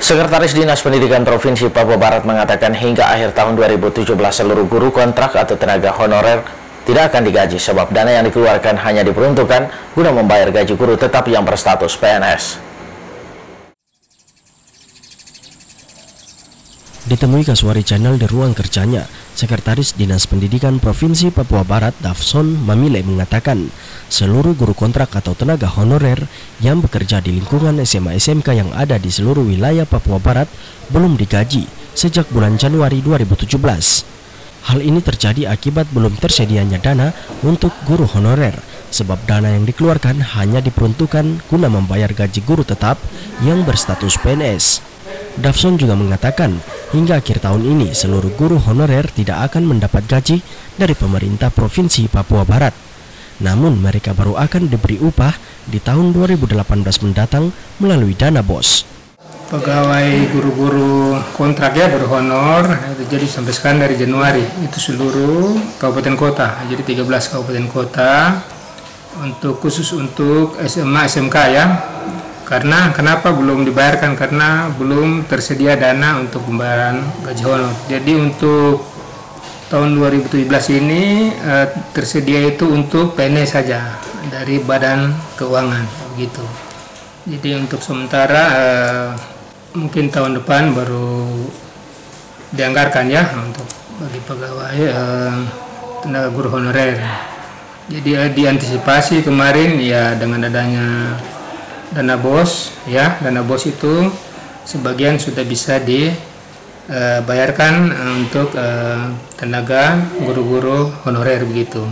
Sekretaris Dinas Pendidikan Provinsi Papua Barat mengatakan hingga akhir tahun 2017 seluruh guru kontrak atau tenaga honorer tidak akan digaji sebab dana yang dikeluarkan hanya diperuntukkan guna membayar gaji guru tetap yang berstatus PNS. Ditemui Kasuari Channel di ruang kerjanya, Sekretaris Dinas Pendidikan Provinsi Papua Barat Dafson Mamile mengatakan seluruh guru kontrak atau tenaga honorer yang bekerja di lingkungan SMA SMK yang ada di seluruh wilayah Papua Barat belum digaji sejak bulan Januari 2017. Hal ini terjadi akibat belum tersedianya dana untuk guru honorer sebab dana yang dikeluarkan hanya diperuntukkan guna membayar gaji guru tetap yang berstatus PNS. Dafson juga mengatakan, hingga akhir tahun ini seluruh guru honorer tidak akan mendapat gaji dari pemerintah Provinsi Papua Barat. Namun mereka baru akan diberi upah di tahun 2018 mendatang melalui dana BOS. Pegawai guru-guru kontrak ya berhonor itu jadi sampai sekarang dari Januari itu seluruh kabupaten kota jadi 13 kabupaten kota untuk khusus untuk SMA SMK ya karena kenapa belum dibayarkan? Karena belum tersedia dana untuk pembayaran gaji honor. Jadi untuk tahun 2017 ini eh, tersedia itu untuk PNS saja dari badan keuangan begitu. Jadi untuk sementara eh, mungkin tahun depan baru dianggarkan ya untuk bagi pegawai eh, tenaga guru honorer. Jadi eh, diantisipasi kemarin ya dengan adanya dana bos ya dana bos itu sebagian sudah bisa dibayarkan uh, untuk uh, tenaga guru-guru honorer begitu.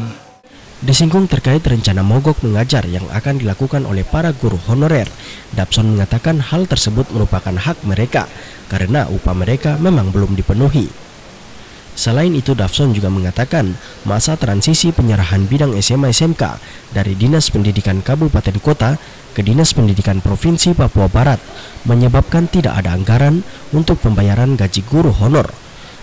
Disinggung terkait rencana mogok mengajar yang akan dilakukan oleh para guru honorer, Dapson mengatakan hal tersebut merupakan hak mereka karena upah mereka memang belum dipenuhi. Selain itu, Dafson juga mengatakan masa transisi penyerahan bidang SMA SMK dari Dinas Pendidikan Kabupaten Kota ke Dinas Pendidikan Provinsi Papua Barat menyebabkan tidak ada anggaran untuk pembayaran gaji guru honor.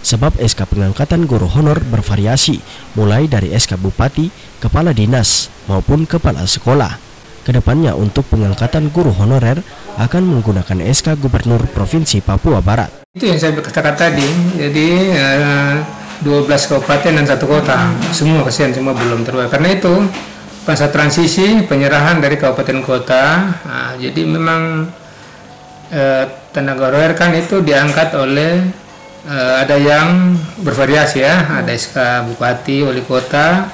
Sebab SK pengangkatan guru honor bervariasi mulai dari SK Bupati, Kepala Dinas, maupun Kepala Sekolah. Ke depannya untuk pengangkatan guru honorer akan menggunakan SK Gubernur Provinsi Papua Barat. Itu yang saya katakan tadi. Jadi eh, 12 kabupaten dan satu kota, semua kasihan semua belum terbayar. Karena itu masa transisi penyerahan dari kabupaten kota. Nah, jadi memang eh, tenaga honorer kan itu diangkat oleh eh, ada yang bervariasi ya, ada SK bupati, wali kota,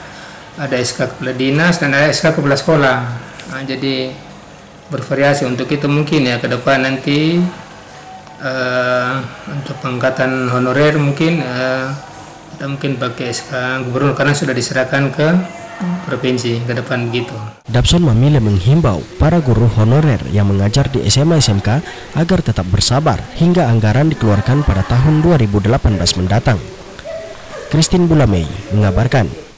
ada SK kepala dinas dan ada SK kepala sekolah. Nah, jadi bervariasi untuk itu mungkin ya ke depan nanti uh, untuk pengangkatan honorer mungkin uh, kita mungkin pakai SK gubernur karena sudah diserahkan ke provinsi ke depan begitu. Dapson memilih menghimbau para guru honorer yang mengajar di SMA SMK agar tetap bersabar hingga anggaran dikeluarkan pada tahun 2018 mendatang. Christine Bulamei mengabarkan.